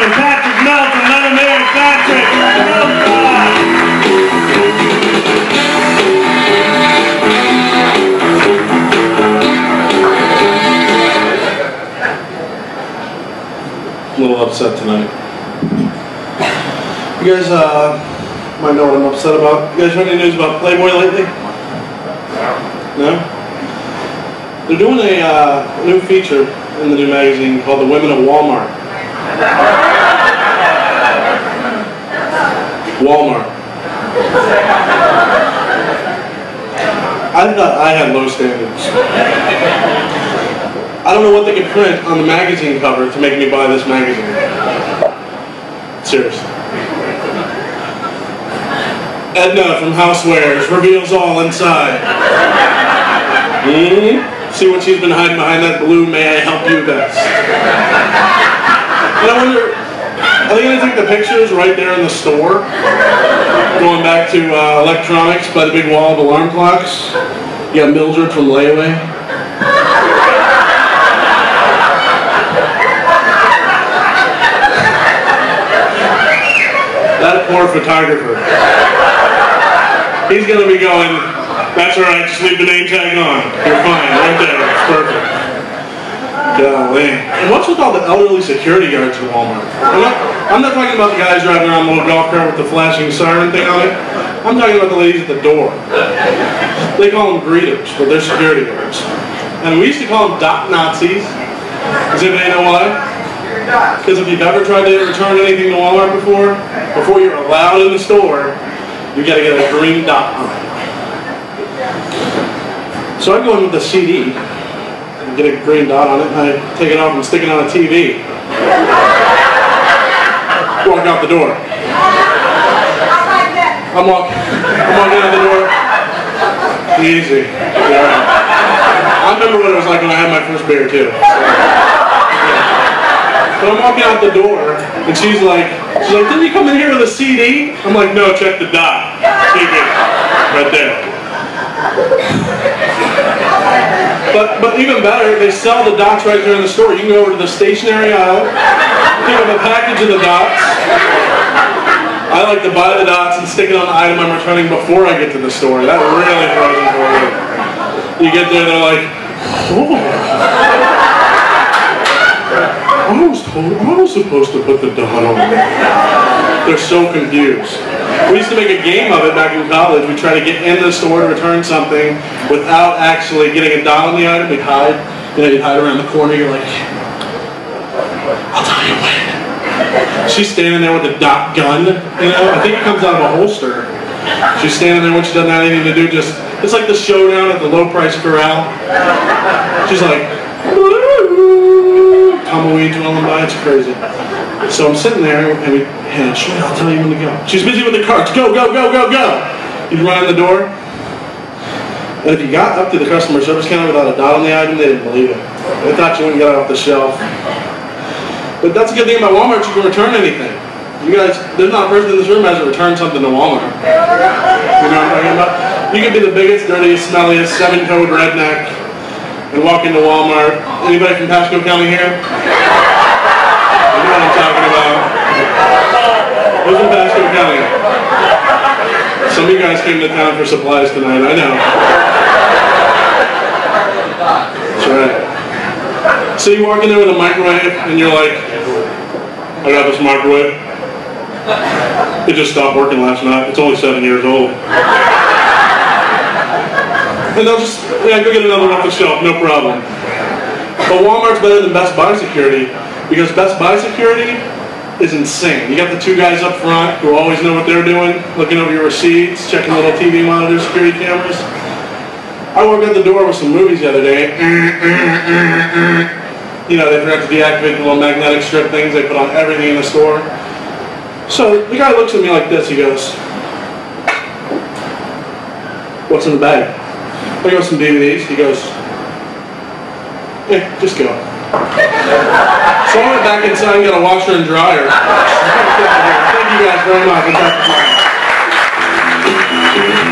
gentlemen, Patrick Melton, let him hear it, Patrick. A little upset tonight. You guys uh, might know what I'm upset about. You guys heard any news about Playboy lately? No? They're doing a uh, new feature in the new magazine called The Women of Walmart. Walmart. I thought I had low standards. I don't know what they could print on the magazine cover to make me buy this magazine. Seriously. Edna from Housewares reveals all inside. hmm See what she's been hiding behind that blue May I help you vest. And I wonder, are they going to take the pictures right there in the store? Going back to uh, electronics by the big wall of alarm clocks. Got Mildred from Layaway. That poor photographer. He's going to be going, that's all right, just leave the name tag on. You're fine, right there, it's perfect. Golly. And what's with all the elderly security guards in Walmart? I'm not, talking about the guys driving around the little golf cart with the flashing siren thing on it. I'm talking about the ladies at the door. They call them greeters, but they're security guards. And we used to call them dot Nazis. Does anybody know why? Because if you've ever tried to return anything to Walmart before, before you're allowed in the store, you got to get a green dot on it. So I go in with the CD and get a green dot on it, and I take it off and stick it on a TV. Out the door. I'm walking. I'm walking out the door. Easy. Yeah. I remember what it was like when I had my first beer too. But I'm walking out the door, and she's like, she's like, didn't you come in here with a CD? I'm like, no, check the dot. TV. Right there. But, but even better, they sell the dots right there in the store. You can go over to the stationery aisle, pick up a package of the dots. I like to buy the dots and stick it on the item I'm returning before I get to the store. That really throws them for you. You get there, they're like, oh. I was told I was supposed to put the dot on. They're so confused. We used to make a game of it back in college. We try to get in the store to return something without actually getting a dot on the item. We'd hide. You know, you'd hide around the corner. You're like, I'll tell you when. She's standing there with a dot gun. You oh, know, I think it comes out of a holster. She's standing there when she doesn't have anything to do. Just it's like the showdown at the low price corral. She's like, tumbleweeds rolling by. It's crazy. So I'm sitting there and we, and sure, I'll tell you when to go. She's busy with the carts. Go, go, go, go, go. You run in the door. And if you got up to the customer service counter without a dot on the item, they didn't believe it. They thought you wouldn't get it off the shelf. But that's a good thing about Walmart. You can return anything. You guys, there's not a person in this room hasn't returned something to Walmart. You know what I'm talking about? You could be the biggest, dirtiest, smelliest, seven-toed redneck and walk into Walmart. Anybody from Pasco County here? You know what I'm talking about. Who's in Pasco County? Some of you guys came to town for supplies tonight, I know. That's right. So you walk in there with a microwave and you're like, I got this microwave. It just stopped working last night. It's only seven years old. And they'll just, yeah, go get another one off the shelf, no problem. But Walmart's better than Best Buy security because Best Buy security is insane. You got the two guys up front who always know what they're doing, looking over your receipts, checking little TV monitors, security cameras. I walked out the door with some movies the other day. You know, they forgot to deactivate the little magnetic strip things they put on everything in the store. So the guy looks at me like this. He goes, what's in the bag? I got some DVDs. He goes, yeah, just go. So I went back inside and got a washer and dryer. Thank you guys very much.